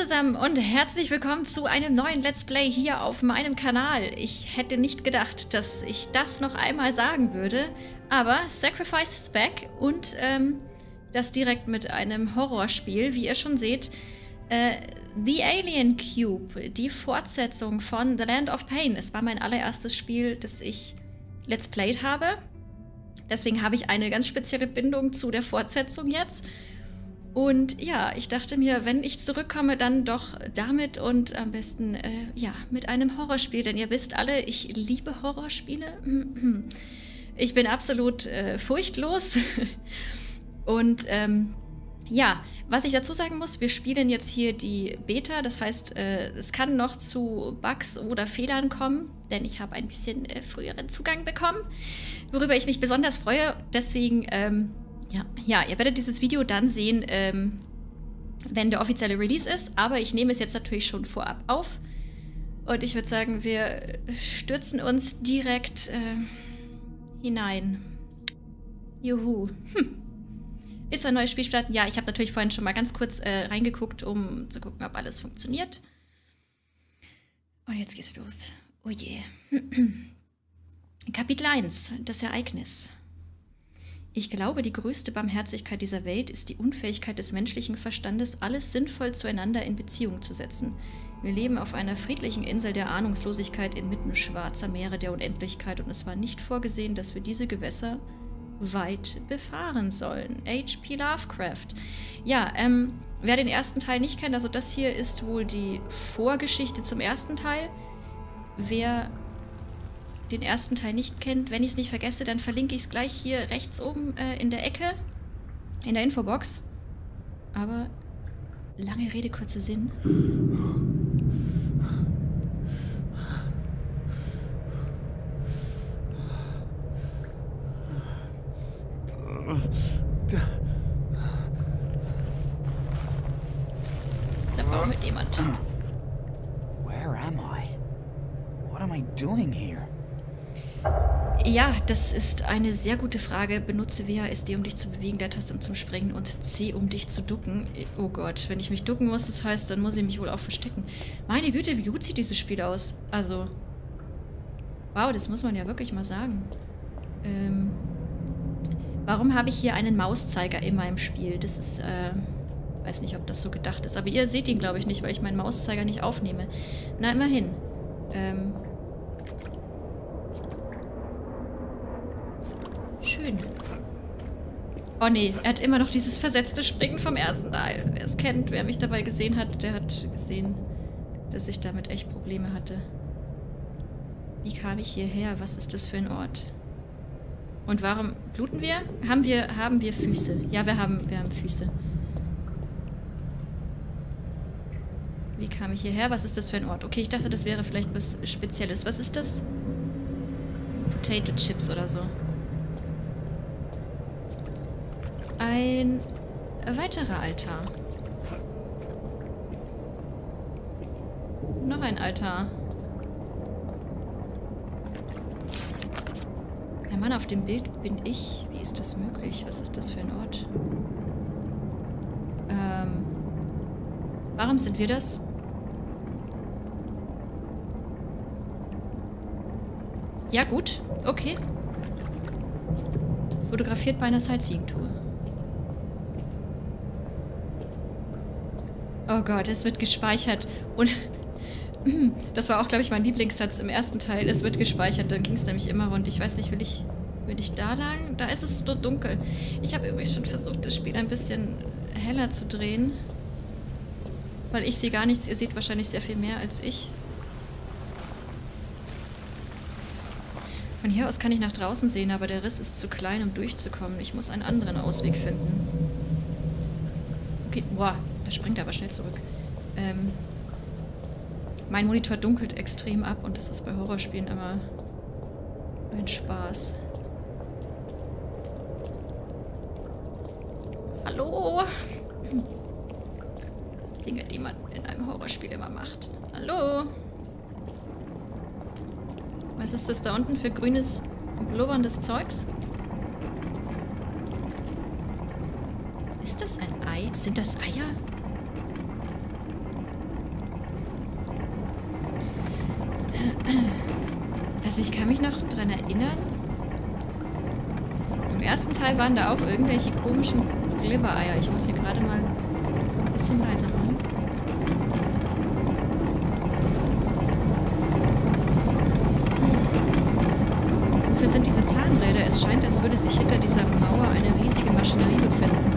zusammen und herzlich willkommen zu einem neuen Let's Play hier auf meinem Kanal. Ich hätte nicht gedacht, dass ich das noch einmal sagen würde, aber Sacrifice is back und ähm, das direkt mit einem Horrorspiel, wie ihr schon seht. Äh, The Alien Cube, die Fortsetzung von The Land of Pain. Es war mein allererstes Spiel, das ich Let's Played habe. Deswegen habe ich eine ganz spezielle Bindung zu der Fortsetzung jetzt. Und ja, ich dachte mir, wenn ich zurückkomme, dann doch damit und am besten, äh, ja, mit einem Horrorspiel. Denn ihr wisst alle, ich liebe Horrorspiele. Ich bin absolut äh, furchtlos. und ähm, ja, was ich dazu sagen muss, wir spielen jetzt hier die Beta. Das heißt, äh, es kann noch zu Bugs oder Fehlern kommen, denn ich habe ein bisschen äh, früheren Zugang bekommen, worüber ich mich besonders freue. Deswegen... Ähm, ja, ja, ihr werdet dieses Video dann sehen, ähm, wenn der offizielle Release ist. Aber ich nehme es jetzt natürlich schon vorab auf. Und ich würde sagen, wir stürzen uns direkt äh, hinein. Juhu. Hm. Ist ein neues Spiel starten? Ja, ich habe natürlich vorhin schon mal ganz kurz äh, reingeguckt, um zu gucken, ob alles funktioniert. Und jetzt geht's los. Oh je. Kapitel 1, das Ereignis. Ich glaube, die größte Barmherzigkeit dieser Welt ist die Unfähigkeit des menschlichen Verstandes, alles sinnvoll zueinander in Beziehung zu setzen. Wir leben auf einer friedlichen Insel der Ahnungslosigkeit inmitten schwarzer Meere der Unendlichkeit und es war nicht vorgesehen, dass wir diese Gewässer weit befahren sollen. H.P. Lovecraft. Ja, ähm, wer den ersten Teil nicht kennt, also das hier ist wohl die Vorgeschichte zum ersten Teil. Wer den ersten Teil nicht kennt, wenn ich es nicht vergesse, dann verlinke ich es gleich hier rechts oben äh, in der Ecke, in der Infobox. Aber lange Rede, kurzer Sinn. Da baumelt jemand. Where am I? What am I doing here? Ja, das ist eine sehr gute Frage. Benutze WASD, um dich zu bewegen, der Taste, um zum Springen und C, um dich zu ducken. Oh Gott, wenn ich mich ducken muss, das heißt, dann muss ich mich wohl auch verstecken. Meine Güte, wie gut sieht dieses Spiel aus. Also, wow, das muss man ja wirklich mal sagen. Ähm, warum habe ich hier einen Mauszeiger in meinem Spiel? Das ist, äh, weiß nicht, ob das so gedacht ist. Aber ihr seht ihn, glaube ich, nicht, weil ich meinen Mauszeiger nicht aufnehme. Na, immerhin. Ähm, Schön. Oh nee, er hat immer noch dieses versetzte Springen vom ersten Teil. Wer es kennt, wer mich dabei gesehen hat, der hat gesehen, dass ich damit echt Probleme hatte. Wie kam ich hierher? Was ist das für ein Ort? Und warum bluten wir? Haben wir, haben wir Füße? Ja, wir haben, wir haben Füße. Wie kam ich hierher? Was ist das für ein Ort? Okay, ich dachte, das wäre vielleicht was Spezielles. Was ist das? Potato Chips oder so. Ein weiterer Altar. Noch ein Altar. Der Mann auf dem Bild bin ich. Wie ist das möglich? Was ist das für ein Ort? Ähm. Warum sind wir das? Ja, gut. Okay. Fotografiert bei einer Sightseeing-Tour. Oh Gott, es wird gespeichert. Und das war auch, glaube ich, mein Lieblingssatz im ersten Teil. Es wird gespeichert, dann ging es nämlich immer rund. Ich weiß nicht, will ich, will ich da lang? Da ist es so dunkel. Ich habe übrigens schon versucht, das Spiel ein bisschen heller zu drehen. Weil ich sehe gar nichts. Ihr seht wahrscheinlich sehr viel mehr als ich. Von hier aus kann ich nach draußen sehen, aber der Riss ist zu klein, um durchzukommen. Ich muss einen anderen Ausweg finden. Okay, boah, der springt aber schnell zurück. Ähm, mein Monitor dunkelt extrem ab und das ist bei Horrorspielen immer ein Spaß. Hallo? Dinge, die man in einem Horrorspiel immer macht. Hallo? Was ist das da unten für grünes, blubberndes Zeugs? Ist das ein Ei? Sind das Eier? Also ich kann mich noch dran erinnern. Im ersten Teil waren da auch irgendwelche komischen Glibbereier. Ich muss hier gerade mal ein bisschen leiser machen. Wofür sind diese Zahnräder? Es scheint, als würde sich hinter dieser Mauer eine riesige Maschinerie befinden.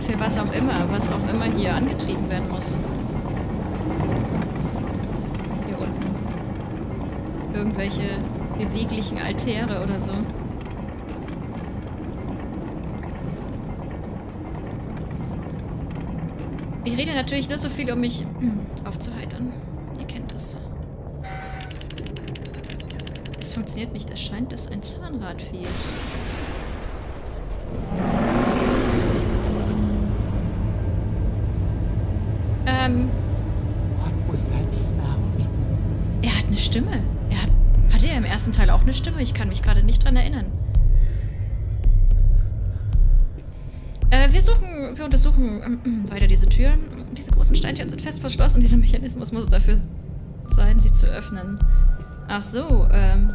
Für was auch immer, was auch immer hier angetrieben werden muss. Hier unten. Irgendwelche beweglichen Altäre oder so. Ich rede natürlich nur so viel, um mich aufzuheitern. Ihr kennt das. Es funktioniert nicht. Es scheint, dass ein Zahnrad fehlt. Ähm. What was that sound? Er hat eine Stimme. Er hat, hatte er im ersten Teil auch eine Stimme? Ich kann mich gerade nicht dran erinnern. Äh, wir suchen, wir untersuchen ähm, weiter diese Tür. Diese großen Steinchen sind fest verschlossen. Dieser Mechanismus muss dafür sein, sie zu öffnen. Ach so, ähm.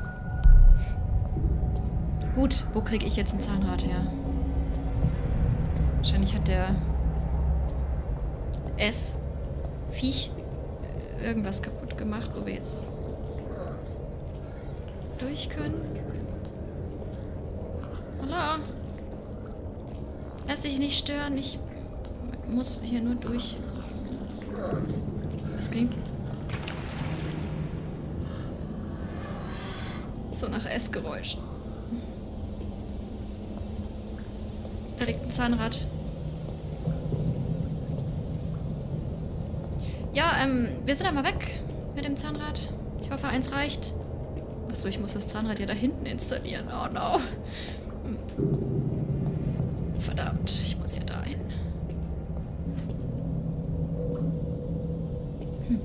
Gut, wo kriege ich jetzt ein Zahnrad her? Wahrscheinlich hat der S Viech äh, irgendwas kaputt gemacht, wo wir jetzt durch können. Hallo? Lass dich nicht stören. Ich muss hier nur durch. Das klingt so nach Essgeräuschen. Da liegt ein Zahnrad. Ja, ähm, wir sind einmal weg mit dem Zahnrad. Ich hoffe, eins reicht. Achso, ich muss das Zahnrad ja da hinten installieren. Oh no. Hm. Verdammt, ich muss ja da hin. Hm.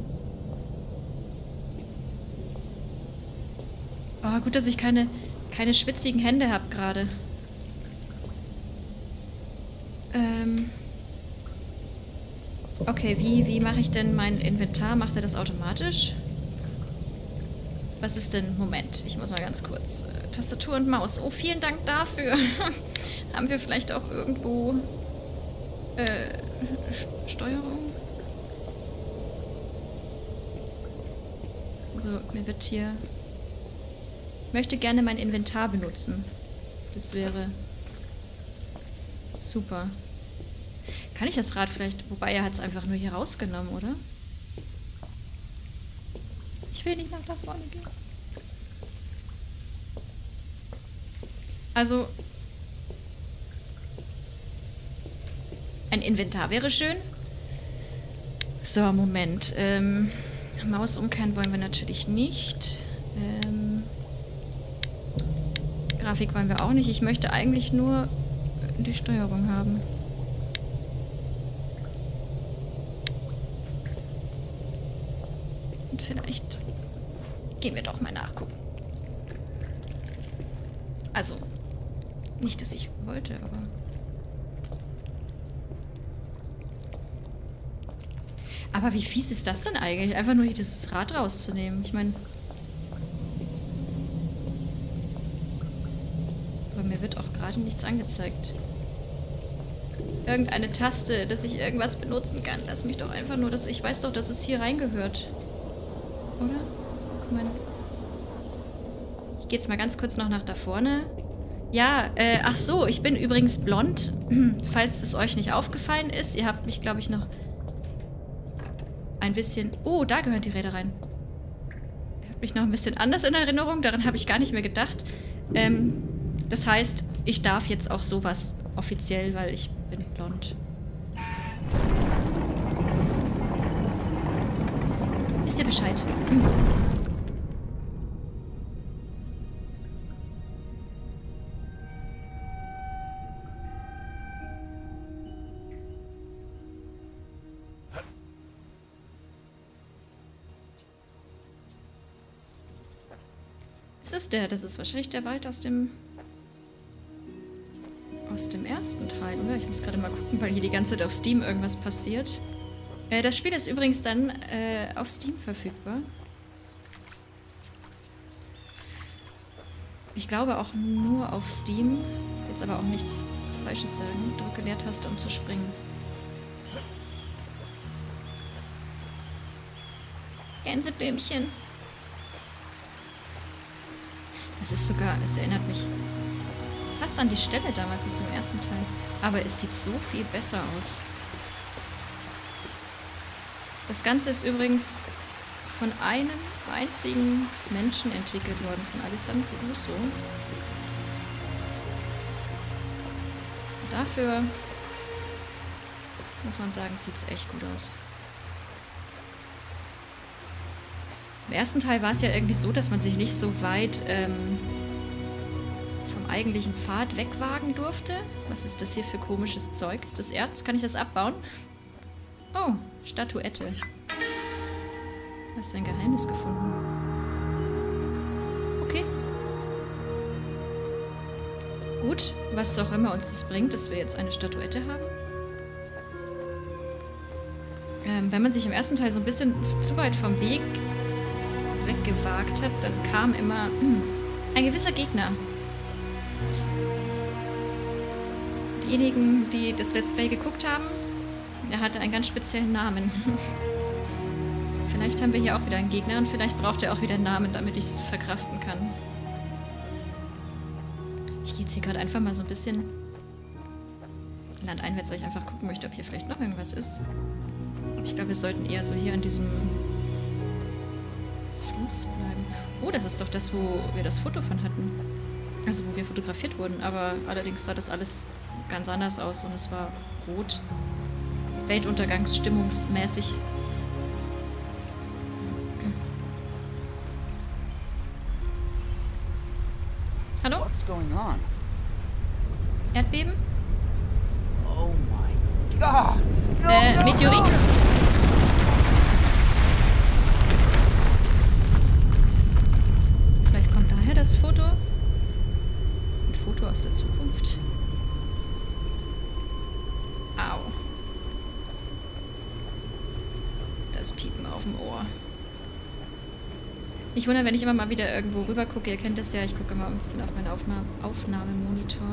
Oh, gut, dass ich keine, keine schwitzigen Hände habe gerade. Ähm. Okay, wie, wie mache ich denn mein Inventar? Macht er das automatisch? Was ist denn? Moment, ich muss mal ganz kurz. Äh, Tastatur und Maus. Oh, vielen Dank dafür. Haben wir vielleicht auch irgendwo äh, Steuerung? So, mir wird hier... Ich möchte gerne mein Inventar benutzen. Das wäre super. Kann ich das Rad vielleicht... Wobei, er hat es einfach nur hier rausgenommen, oder? Ich will nicht nach da vorne gehen. Also... Ein Inventar wäre schön. So, Moment. Ähm, Maus umkehren wollen wir natürlich nicht. Ähm, Grafik wollen wir auch nicht. Ich möchte eigentlich nur die Steuerung haben. Und vielleicht gehen wir doch mal nachgucken. Also, nicht, dass ich wollte, aber... Aber wie fies ist das denn eigentlich? Einfach nur dieses Rad rauszunehmen. Ich meine... Aber mir wird auch gerade nichts angezeigt. Irgendeine Taste, dass ich irgendwas benutzen kann. Lass mich doch einfach nur, dass ich weiß doch, dass es hier reingehört. Oder? Meine... Ich gehe jetzt mal ganz kurz noch nach da vorne. Ja, äh, ach so, ich bin übrigens blond. Falls es euch nicht aufgefallen ist. Ihr habt mich, glaube ich, noch ein bisschen... Oh, da gehören die Räder rein. Ich habe mich noch ein bisschen anders in Erinnerung. Daran habe ich gar nicht mehr gedacht. Ähm, das heißt, ich darf jetzt auch sowas offiziell, weil ich bin blond. Ist ihr Bescheid? Hm. Der? Das ist wahrscheinlich der Wald aus dem aus dem ersten Teil, oder? Ich muss gerade mal gucken, weil hier die ganze Zeit auf Steam irgendwas passiert. Äh, das Spiel ist übrigens dann äh, auf Steam verfügbar. Ich glaube auch nur auf Steam. Jetzt aber auch nichts Falsches sagen. Drücke Leertaste, um zu springen. Gänseblümchen. Es ist sogar, es erinnert mich fast an die Stelle damals aus dem ersten Teil. Aber es sieht so viel besser aus. Das Ganze ist übrigens von einem einzigen Menschen entwickelt worden, von Alessandro Russo. Dafür muss man sagen, sieht es echt gut aus. Im ersten Teil war es ja irgendwie so, dass man sich nicht so weit ähm, vom eigentlichen Pfad wegwagen durfte. Was ist das hier für komisches Zeug? Ist das Erz? Kann ich das abbauen? Oh, Statuette. Hast du ein Geheimnis gefunden? Okay. Gut, was auch immer uns das bringt, dass wir jetzt eine Statuette haben. Ähm, wenn man sich im ersten Teil so ein bisschen zu weit vom Weg weggewagt hat, dann kam immer hm, ein gewisser Gegner. Diejenigen, die das Let's Play geguckt haben, er hatte einen ganz speziellen Namen. vielleicht haben wir hier auch wieder einen Gegner und vielleicht braucht er auch wieder einen Namen, damit ich es verkraften kann. Ich gehe jetzt hier gerade einfach mal so ein bisschen landeinwärts, weil ich einfach gucken möchte, ob hier vielleicht noch irgendwas ist. Ich glaube, wir sollten eher so hier an diesem Fluss bleiben. Oh, das ist doch das, wo wir das Foto von hatten. Also, wo wir fotografiert wurden. Aber allerdings sah das alles ganz anders aus und es war rot. Weltuntergangsstimmungsmäßig. Hallo? What's going on? Erdbeben? Oh my god! No, Äh, Meteorit? Vielleicht kommt daher das Foto. Ein Foto aus der Zukunft. Au. Das Piepen auf dem Ohr. Nicht wundern, wenn ich immer mal wieder irgendwo rüber gucke. Ihr kennt das ja, ich gucke immer ein bisschen auf meinen Aufna Aufnahmemonitor.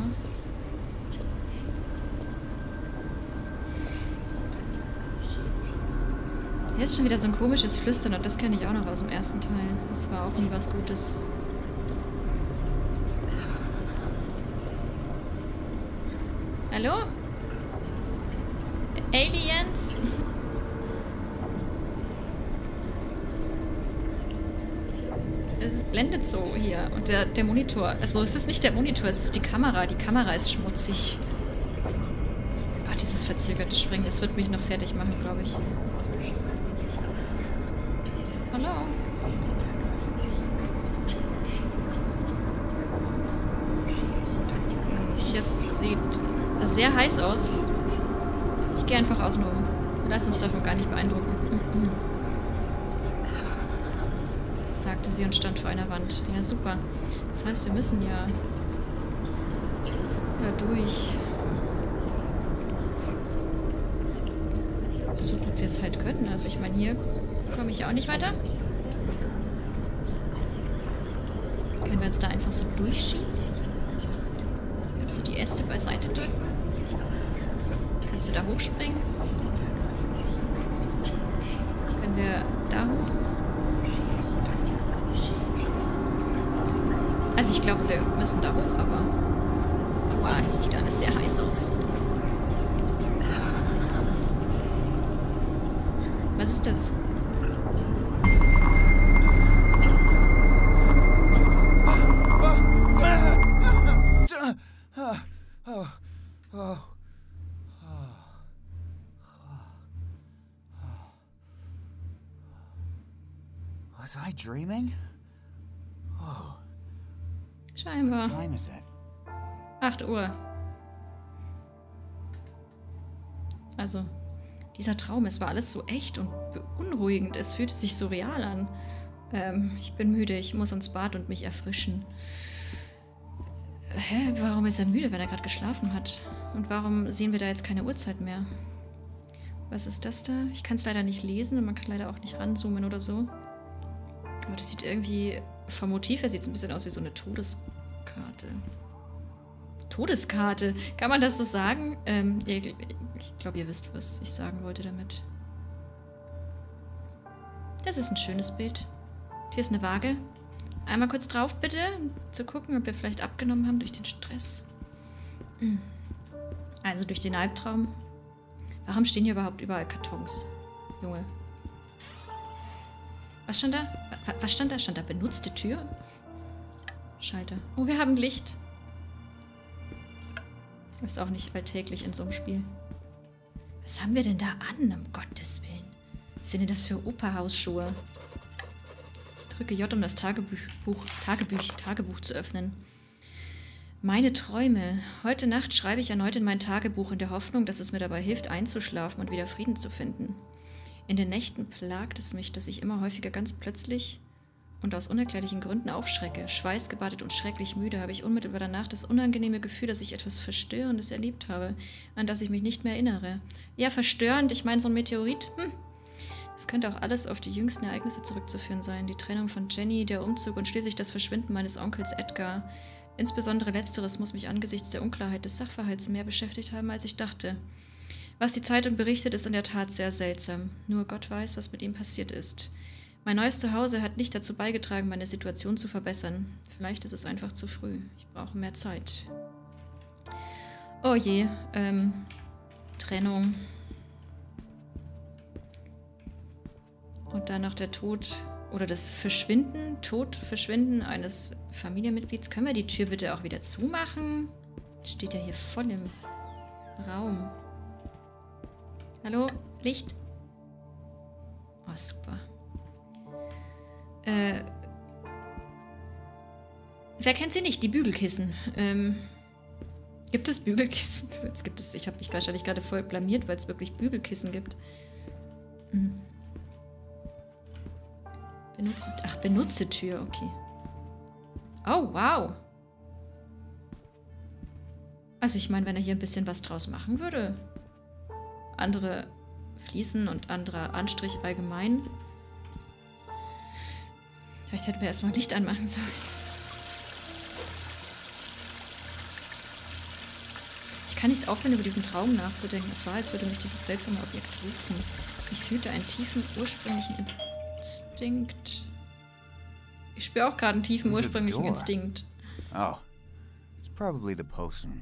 Hier ist schon wieder so ein komisches Flüstern und das kenne ich auch noch aus dem ersten Teil. Das war auch nie was Gutes. Hallo? So hier. Und der, der Monitor. Also es ist nicht der Monitor, es ist die Kamera. Die Kamera ist schmutzig. Gott, dieses verzögerte Springen, das wird mich noch fertig machen, glaube ich. Hallo? Hm, Das sieht sehr heiß aus. Ich gehe einfach außen rum. Lass uns davon gar nicht beeindrucken. Sagte sie und stand vor einer Wand. Ja, super. Das heißt, wir müssen ja da durch. So gut wir es halt können. Also ich meine, hier komme ich ja auch nicht weiter. Können wir uns da einfach so durchschieben? Kannst du die Äste beiseite drücken? Kannst du da hochspringen? Können wir da hoch? Also ich glaube, wir müssen da hoch, aber... Wow, das sieht alles sehr heiß aus. Was ist das? Was I dreaming? Scheinbar. what time is it? 8 Uhr. Also, dieser Traum, es war alles so echt und beunruhigend. Es fühlte sich so real an. Ähm, ich bin müde, ich muss ins Bad und mich erfrischen. Hä? Warum ist er müde, wenn er gerade geschlafen hat? Und warum sehen wir da jetzt keine Uhrzeit mehr? Was ist das da? Ich kann es leider nicht lesen und man kann leider auch nicht ranzoomen oder so. Aber das sieht irgendwie, vom Motiv her sieht es ein bisschen aus wie so eine Todeskarte. Todeskarte? Kann man das so sagen? Ähm, ich glaube, ihr wisst, was ich sagen wollte damit. Das ist ein schönes Bild. Hier ist eine Waage. Einmal kurz drauf, bitte, um zu gucken, ob wir vielleicht abgenommen haben durch den Stress. Also durch den Albtraum. Warum stehen hier überhaupt überall Kartons? Junge. Was stand da? Was stand da? Stand da benutzte Tür? Schalter. Oh, wir haben Licht. Ist auch nicht alltäglich in so einem Spiel. Was haben wir denn da an, um Gottes Willen? Was sind denn das für Operhausschuhe? Drücke J, um das Tagebuch, Tagebuch, Tagebuch zu öffnen. Meine Träume. Heute Nacht schreibe ich erneut in mein Tagebuch in der Hoffnung, dass es mir dabei hilft, einzuschlafen und wieder Frieden zu finden. In den Nächten plagt es mich, dass ich immer häufiger ganz plötzlich und aus unerklärlichen Gründen aufschrecke. Schweißgebadet und schrecklich müde habe ich unmittelbar danach das unangenehme Gefühl, dass ich etwas Verstörendes erlebt habe, an das ich mich nicht mehr erinnere. Ja, verstörend, ich meine so ein Meteorit? Hm. Es könnte auch alles auf die jüngsten Ereignisse zurückzuführen sein. Die Trennung von Jenny, der Umzug und schließlich das Verschwinden meines Onkels Edgar. Insbesondere letzteres muss mich angesichts der Unklarheit des Sachverhalts mehr beschäftigt haben, als ich dachte. Was die Zeitung berichtet, ist in der Tat sehr seltsam. Nur Gott weiß, was mit ihm passiert ist. Mein neues Zuhause hat nicht dazu beigetragen, meine Situation zu verbessern. Vielleicht ist es einfach zu früh. Ich brauche mehr Zeit. Oh je, ähm, Trennung. Und dann noch der Tod oder das Verschwinden, Tod, Verschwinden eines Familienmitglieds. Können wir die Tür bitte auch wieder zumachen? Steht ja hier voll im Raum. Hallo, Licht? Oh, super. Äh, wer kennt sie nicht? Die Bügelkissen. Ähm, gibt es Bügelkissen? Jetzt gibt es, ich habe mich wahrscheinlich gerade voll blamiert, weil es wirklich Bügelkissen gibt. Hm. Benutze, ach, benutze Tür, okay. Oh, wow. Also ich meine, wenn er hier ein bisschen was draus machen würde. Andere Fliesen und anderer Anstrich allgemein. Vielleicht hätten wir erstmal Licht anmachen sollen. Ich kann nicht aufhören, über diesen Traum nachzudenken. Es war, als würde mich dieses seltsame Objekt rufen. Ich fühlte einen tiefen, ursprünglichen Instinkt. Ich spüre auch gerade einen tiefen, ursprünglichen Instinkt. Oh, it's probably the postman.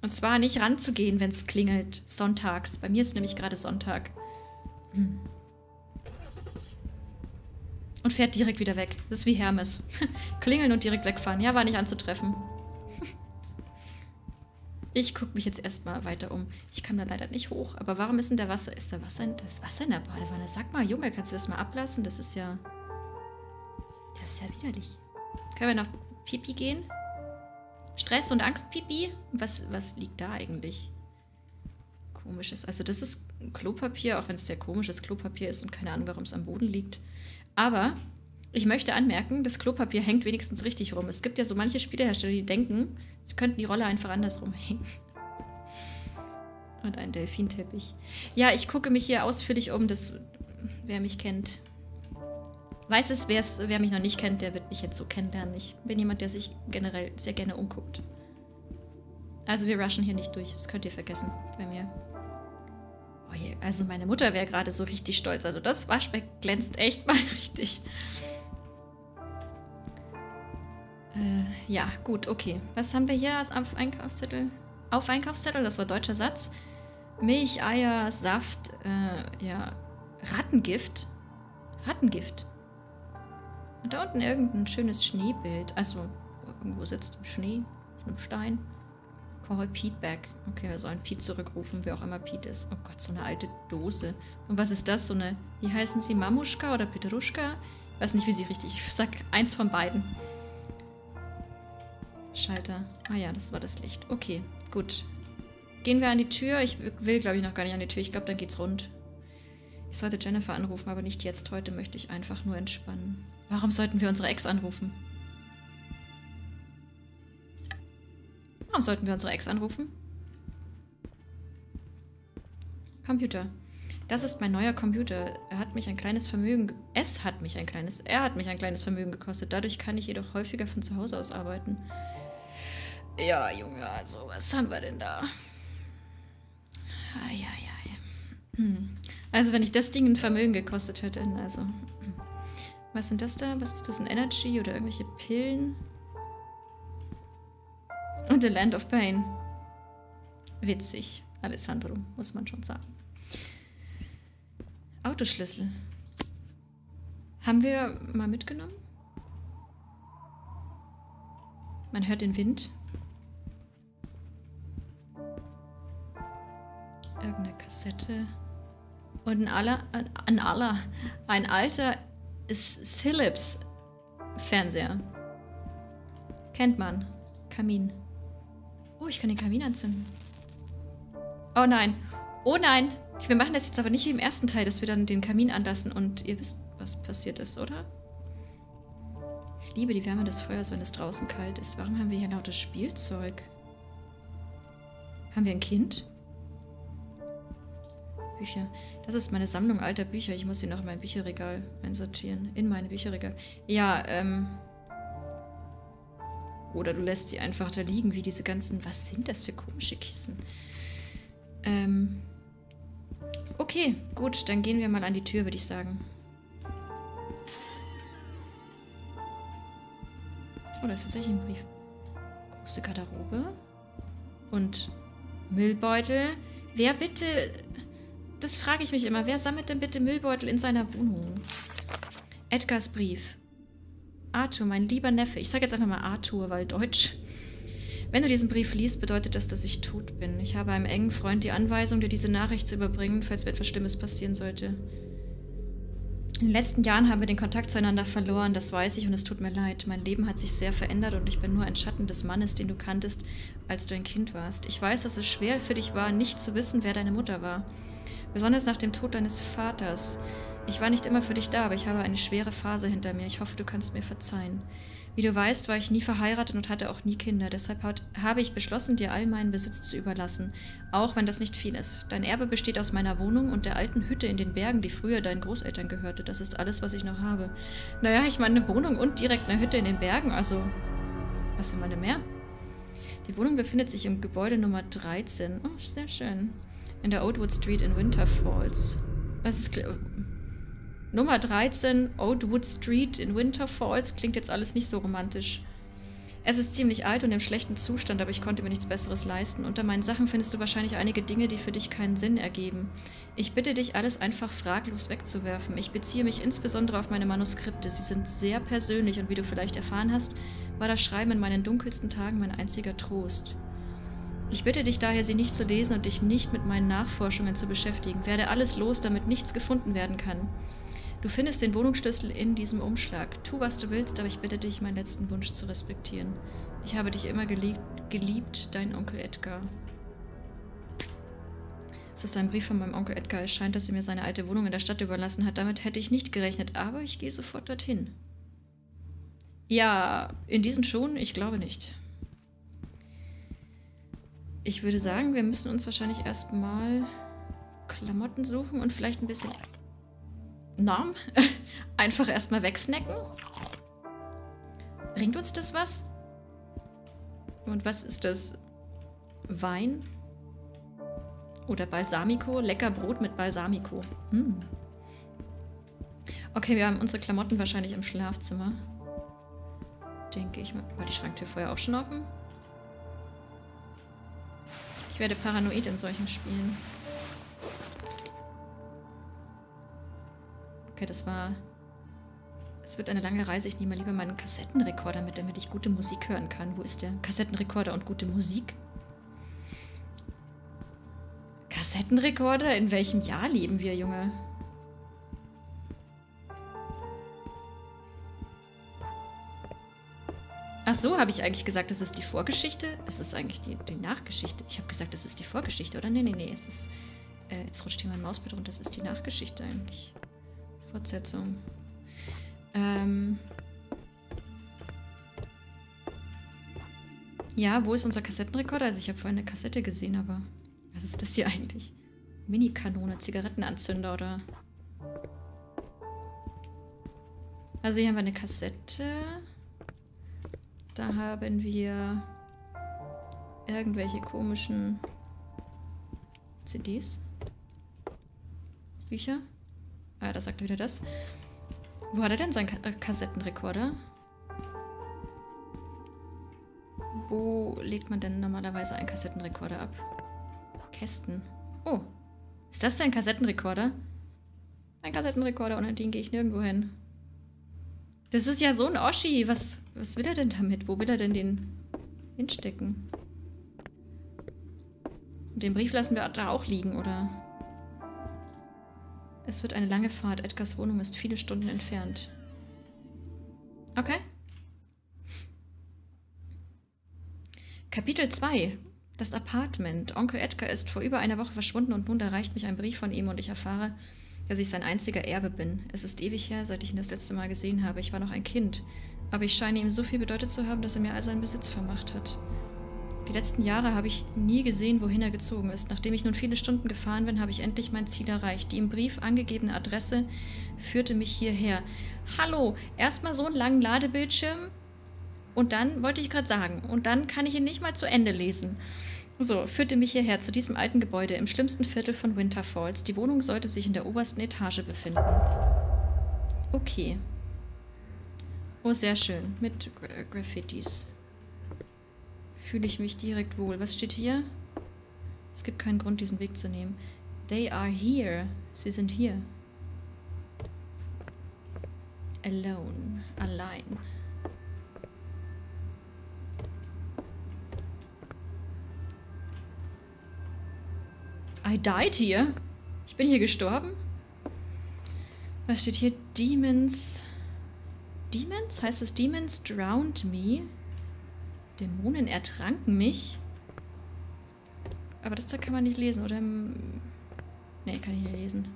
Und zwar nicht ranzugehen, wenn es klingelt, sonntags. Bei mir ist nämlich gerade Sonntag. Hm und fährt direkt wieder weg. Das ist wie Hermes. Klingeln und direkt wegfahren. Ja, war nicht anzutreffen. ich gucke mich jetzt erstmal weiter um. Ich kann da leider nicht hoch. Aber warum ist denn der Wasser? Ist da Wasser in, das Wasser in der Badewanne? Sag mal, Junge, kannst du das mal ablassen? Das ist ja. Das ist ja widerlich. Können wir nach Pipi gehen? Stress und Angst, Pipi? Was, was liegt da eigentlich? Komisches. Also, das ist Klopapier, auch wenn es sehr komisches Klopapier ist und keine Ahnung, warum es am Boden liegt. Aber ich möchte anmerken, das Klopapier hängt wenigstens richtig rum. Es gibt ja so manche Spielehersteller, die denken, sie könnten die Rolle einfach andersrum hängen. Und ein Delfinteppich. Ja, ich gucke mich hier ausführlich um, das, wer mich kennt. Weiß es, wer mich noch nicht kennt, der wird mich jetzt so kennenlernen. Ich bin jemand, der sich generell sehr gerne umguckt. Also wir rushen hier nicht durch, das könnt ihr vergessen bei mir. Oh je, also meine Mutter wäre gerade so richtig stolz. Also das Waschbeck glänzt echt mal richtig. Äh, ja, gut, okay. Was haben wir hier als auf Einkaufszettel? Auf Einkaufszettel, das war deutscher Satz. Milch, Eier, Saft, äh, ja, Rattengift. Rattengift. Und da unten irgendein schönes Schneebild. Also, irgendwo sitzt Schnee auf einem Stein. Call Pete back. Okay, wir sollen Pete zurückrufen, wer auch immer Pete ist. Oh Gott, so eine alte Dose. Und was ist das? So eine, wie heißen sie? Mamuschka oder Petruschka? Ich weiß nicht, wie sie richtig. Ich sag eins von beiden. Schalter. Ah ja, das war das Licht. Okay, gut. Gehen wir an die Tür. Ich will, glaube ich, noch gar nicht an die Tür. Ich glaube, dann geht's rund. Ich sollte Jennifer anrufen, aber nicht jetzt. Heute möchte ich einfach nur entspannen. Warum sollten wir unsere Ex anrufen? Warum sollten wir unsere Ex anrufen? Computer. Das ist mein neuer Computer. Er hat mich ein kleines Vermögen. Es hat mich ein kleines. Er hat mich ein kleines Vermögen gekostet. Dadurch kann ich jedoch häufiger von zu Hause aus arbeiten. Ja, Junge, also, was haben wir denn da? Eieiei. Hm. Also, wenn ich das Ding ein Vermögen gekostet hätte, also. Was sind das da? Was ist das? Ein Energy oder irgendwelche Pillen? Und The Land of Pain. Witzig, Alessandro, muss man schon sagen. Autoschlüssel. Haben wir mal mitgenommen? Man hört den Wind. Irgendeine Kassette. Und ein aller, ein aller, ein alter Philips Fernseher. Kennt man. Kamin. Oh, ich kann den Kamin anzünden. Oh nein. Oh nein. Wir machen das jetzt aber nicht wie im ersten Teil, dass wir dann den Kamin anlassen und ihr wisst, was passiert ist, oder? Ich liebe die Wärme des Feuers, wenn es draußen kalt ist. Warum haben wir hier lauter Spielzeug? Haben wir ein Kind? Bücher. Das ist meine Sammlung alter Bücher. Ich muss sie noch in mein Bücherregal einsortieren. In meine Bücherregal. Ja, ähm... Oder du lässt sie einfach da liegen, wie diese ganzen... Was sind das für komische Kissen? Ähm... Okay, gut, dann gehen wir mal an die Tür, würde ich sagen. Oh, da ist tatsächlich ein Brief. Große Garderobe. Und Müllbeutel. Wer bitte... Das frage ich mich immer. Wer sammelt denn bitte Müllbeutel in seiner Wohnung? Edgars Brief. Arthur, mein lieber Neffe. Ich sage jetzt einfach mal Arthur, weil Deutsch. Wenn du diesen Brief liest, bedeutet das, dass ich tot bin. Ich habe einem engen Freund die Anweisung, dir diese Nachricht zu überbringen, falls mir etwas Schlimmes passieren sollte. In den letzten Jahren haben wir den Kontakt zueinander verloren, das weiß ich und es tut mir leid. Mein Leben hat sich sehr verändert und ich bin nur ein Schatten des Mannes, den du kanntest, als du ein Kind warst. Ich weiß, dass es schwer für dich war, nicht zu wissen, wer deine Mutter war. Besonders nach dem Tod deines Vaters. Ich war nicht immer für dich da, aber ich habe eine schwere Phase hinter mir. Ich hoffe, du kannst mir verzeihen. Wie du weißt, war ich nie verheiratet und hatte auch nie Kinder. Deshalb habe ich beschlossen, dir all meinen Besitz zu überlassen, auch wenn das nicht viel ist. Dein Erbe besteht aus meiner Wohnung und der alten Hütte in den Bergen, die früher deinen Großeltern gehörte. Das ist alles, was ich noch habe. Naja, ich meine eine Wohnung und direkt eine Hütte in den Bergen, also was will man mehr? Die Wohnung befindet sich im Gebäude Nummer 13. Oh, sehr schön. In der Oldwood Street in Winter Falls. Was ist... Nummer 13, Oldwood Street in Winter Falls. Klingt jetzt alles nicht so romantisch. Es ist ziemlich alt und im schlechten Zustand, aber ich konnte mir nichts Besseres leisten. Unter meinen Sachen findest du wahrscheinlich einige Dinge, die für dich keinen Sinn ergeben. Ich bitte dich, alles einfach fraglos wegzuwerfen. Ich beziehe mich insbesondere auf meine Manuskripte. Sie sind sehr persönlich und wie du vielleicht erfahren hast, war das Schreiben in meinen dunkelsten Tagen mein einziger Trost. Ich bitte dich daher, sie nicht zu lesen und dich nicht mit meinen Nachforschungen zu beschäftigen. Werde alles los, damit nichts gefunden werden kann. Du findest den Wohnungsschlüssel in diesem Umschlag. Tu, was du willst, aber ich bitte dich, meinen letzten Wunsch zu respektieren. Ich habe dich immer geliebt, geliebt dein Onkel Edgar. Es ist ein Brief von meinem Onkel Edgar. Es scheint, dass er mir seine alte Wohnung in der Stadt überlassen hat. Damit hätte ich nicht gerechnet, aber ich gehe sofort dorthin. Ja, in diesen Schuhen? Ich glaube nicht. Ich würde sagen, wir müssen uns wahrscheinlich erstmal Klamotten suchen und vielleicht ein bisschen Norm einfach erstmal wegsnacken. Bringt uns das was? Und was ist das? Wein? Oder Balsamico? Lecker Brot mit Balsamico. Hm. Okay, wir haben unsere Klamotten wahrscheinlich im Schlafzimmer. Denke ich mal. War die Schranktür vorher auch schon offen? Ich werde paranoid in solchen Spielen. Okay, das war... Es wird eine lange Reise. Ich nehme lieber meinen Kassettenrekorder mit, damit ich gute Musik hören kann. Wo ist der? Kassettenrekorder und gute Musik? Kassettenrekorder? In welchem Jahr leben wir, Junge? Ach so, habe ich eigentlich gesagt, das ist die Vorgeschichte? Es ist eigentlich die, die Nachgeschichte. Ich habe gesagt, das ist die Vorgeschichte, oder? Nee, nee, nee. Es ist. Äh, jetzt rutscht hier mein Mausbild runter. Das ist die Nachgeschichte eigentlich. Fortsetzung. Ähm. Ja, wo ist unser Kassettenrekorder? Also ich habe vorhin eine Kassette gesehen, aber was ist das hier eigentlich? Mini-Kanone, Zigarettenanzünder oder... Also hier haben wir eine Kassette. Da haben wir irgendwelche komischen CDs. Bücher. Ah, da sagt er wieder das. Wo hat er denn seinen äh, Kassettenrekorder? Wo legt man denn normalerweise einen Kassettenrekorder ab? Kästen. Oh. Ist das dein Kassettenrekorder? Ein Kassettenrekorder, ohne den gehe ich nirgendwo hin. Das ist ja so ein Oschi. Was, was will er denn damit? Wo will er denn den hinstecken? Und den Brief lassen wir da auch liegen, oder? Es wird eine lange Fahrt. Edgars Wohnung ist viele Stunden entfernt. Okay. Kapitel 2. Das Apartment. Onkel Edgar ist vor über einer Woche verschwunden und nun erreicht mich ein Brief von ihm und ich erfahre, dass ich sein einziger Erbe bin. Es ist ewig her, seit ich ihn das letzte Mal gesehen habe. Ich war noch ein Kind. Aber ich scheine ihm so viel bedeutet zu haben, dass er mir all seinen Besitz vermacht hat. Die letzten Jahre habe ich nie gesehen, wohin er gezogen ist. Nachdem ich nun viele Stunden gefahren bin, habe ich endlich mein Ziel erreicht. Die im Brief angegebene Adresse führte mich hierher. Hallo, erstmal so einen langen Ladebildschirm. Und dann wollte ich gerade sagen, und dann kann ich ihn nicht mal zu Ende lesen. So, führte mich hierher zu diesem alten Gebäude im schlimmsten Viertel von Winter Falls. Die Wohnung sollte sich in der obersten Etage befinden. Okay. Oh, sehr schön. Mit Gra Graffitis fühle ich mich direkt wohl. Was steht hier? Es gibt keinen Grund, diesen Weg zu nehmen. They are here. Sie sind hier. Alone. Allein. I died here? Ich bin hier gestorben? Was steht hier? Demons. Demons? Heißt es Demons drowned me? Dämonen ertranken mich. Aber das da kann man nicht lesen, oder? Ne, kann ich nicht lesen.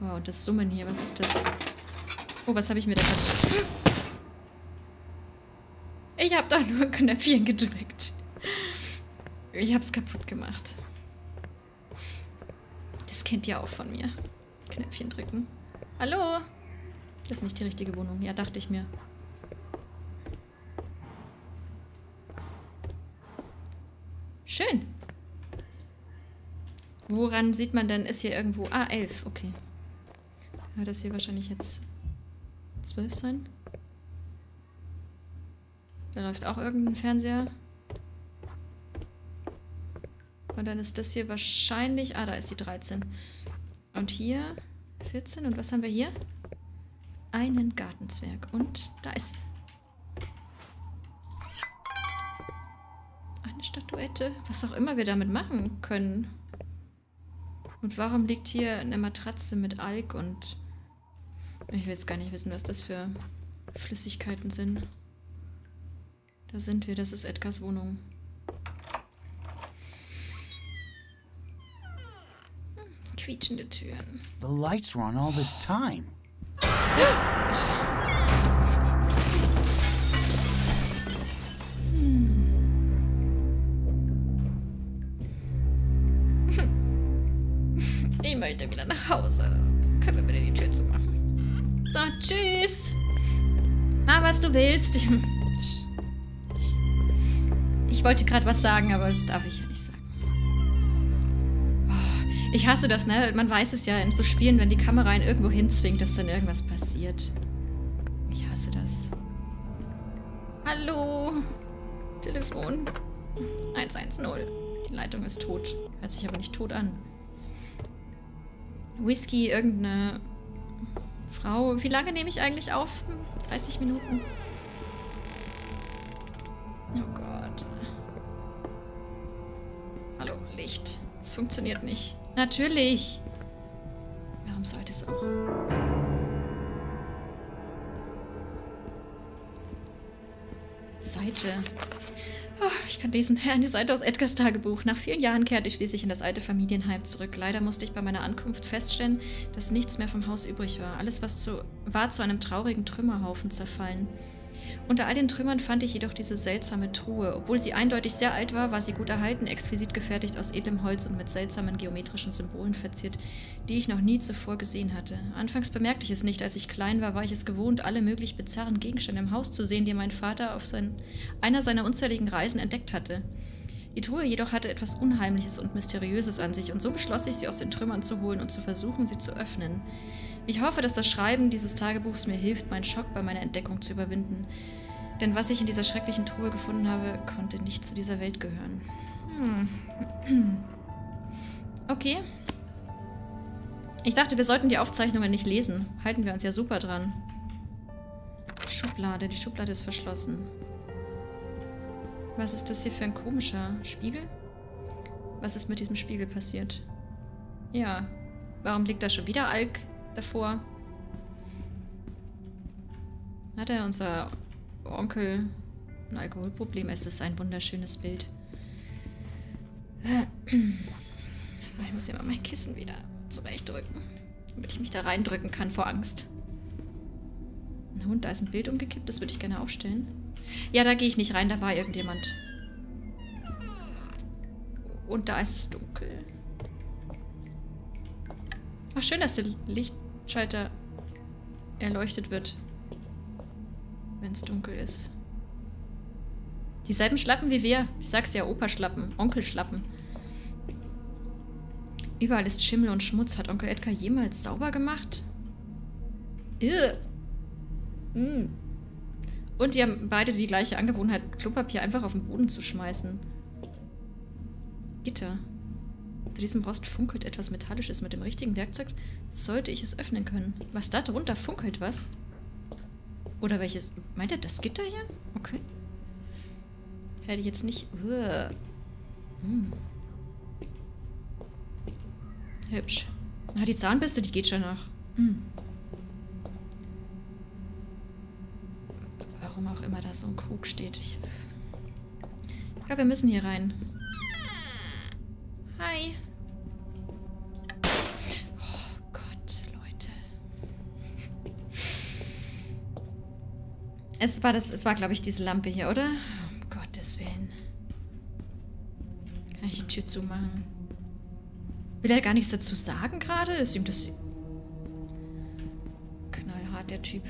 Wow, und das Summen hier, was ist das? Oh, was habe ich mir da? Ich habe da nur Knöpfchen gedrückt. Ich habe es kaputt gemacht. Das kennt ihr auch von mir. Knöpfchen drücken. Hallo? Das ist nicht die richtige Wohnung. Ja, dachte ich mir. Schön. Woran sieht man denn, ist hier irgendwo... Ah, 11, okay. Wird das hier wahrscheinlich jetzt 12 sein? Da läuft auch irgendein Fernseher. Und dann ist das hier wahrscheinlich... Ah, da ist die 13. Und hier 14. Und was haben wir hier? Einen Gartenzwerg. Und da ist Eine Statuette. Was auch immer wir damit machen können. Und warum liegt hier eine Matratze mit Alk und... Ich will jetzt gar nicht wissen, was das für Flüssigkeiten sind. Da sind wir, das ist Edgars Wohnung. Hm, quietschende Türen. The lights were on all this time. Möchte wieder nach Hause. Können wir bitte die Tür zumachen? So, tschüss. Mach, was du willst. Ich, ich wollte gerade was sagen, aber das darf ich ich hasse das, ne? Man weiß es ja in so Spielen, wenn die Kamera ihn irgendwo hinzwingt, dass dann irgendwas passiert. Ich hasse das. Hallo? Telefon. 110. Die Leitung ist tot. Hört sich aber nicht tot an. Whisky, irgendeine Frau. Wie lange nehme ich eigentlich auf? 30 Minuten. Oh Gott. Hallo, Licht. Es funktioniert nicht. Natürlich. Warum sollte es auch? Seite. Oh, ich kann lesen. Eine Seite aus Edgars Tagebuch. Nach vielen Jahren kehrte ich schließlich in das alte Familienheim zurück. Leider musste ich bei meiner Ankunft feststellen, dass nichts mehr vom Haus übrig war. Alles was zu, war zu einem traurigen Trümmerhaufen zerfallen. Unter all den Trümmern fand ich jedoch diese seltsame Truhe. Obwohl sie eindeutig sehr alt war, war sie gut erhalten, exquisit gefertigt aus edlem Holz und mit seltsamen geometrischen Symbolen verziert, die ich noch nie zuvor gesehen hatte. Anfangs bemerkte ich es nicht, als ich klein war, war ich es gewohnt, alle möglich bizarren Gegenstände im Haus zu sehen, die mein Vater auf sein, einer seiner unzähligen Reisen entdeckt hatte. Die Truhe jedoch hatte etwas Unheimliches und Mysteriöses an sich, und so beschloss ich, sie aus den Trümmern zu holen und zu versuchen, sie zu öffnen. Ich hoffe, dass das Schreiben dieses Tagebuchs mir hilft, meinen Schock bei meiner Entdeckung zu überwinden. Denn was ich in dieser schrecklichen Truhe gefunden habe, konnte nicht zu dieser Welt gehören. Hm. Okay. Ich dachte, wir sollten die Aufzeichnungen nicht lesen. Halten wir uns ja super dran. Schublade. Die Schublade ist verschlossen. Was ist das hier für ein komischer Spiegel? Was ist mit diesem Spiegel passiert? Ja. Warum liegt da schon wieder Alk davor? Hat er unser Onkel ein Alkoholproblem? Es ist ein wunderschönes Bild. Ich muss immer mein Kissen wieder zurechtdrücken, damit ich mich da reindrücken kann vor Angst. Ein Hund, da ist ein Bild umgekippt, das würde ich gerne aufstellen. Ja, da gehe ich nicht rein, da war irgendjemand. Und da ist es dunkel. Ach, schön, dass der Lichtschalter erleuchtet wird. Wenn es dunkel ist. Dieselben Schlappen wie wir. Ich sag's ja, Opa-Schlappen, Onkel-Schlappen. Überall ist Schimmel und Schmutz. Hat Onkel Edgar jemals sauber gemacht? Irr. Mm. Und die haben beide die gleiche Angewohnheit, Klopapier einfach auf den Boden zu schmeißen. Gitter. Unter diesem Rost funkelt etwas Metallisches. Mit dem richtigen Werkzeug sollte ich es öffnen können. Was da drunter funkelt was? Oder welches... Meint er das Gitter hier? Okay. Hätte ich jetzt nicht... Hm. Hübsch. Ah, die Zahnbürste, die geht schon noch. Hm. Warum auch immer da so ein Krug steht. Ich, ich glaube, wir müssen hier rein. Hi. Es war, das, es war glaube ich, diese Lampe hier, oder? Um Gottes Willen. Kann ich die Tür zumachen? Will er gar nichts dazu sagen gerade? Ist ihm das... Knallhart, der Typ.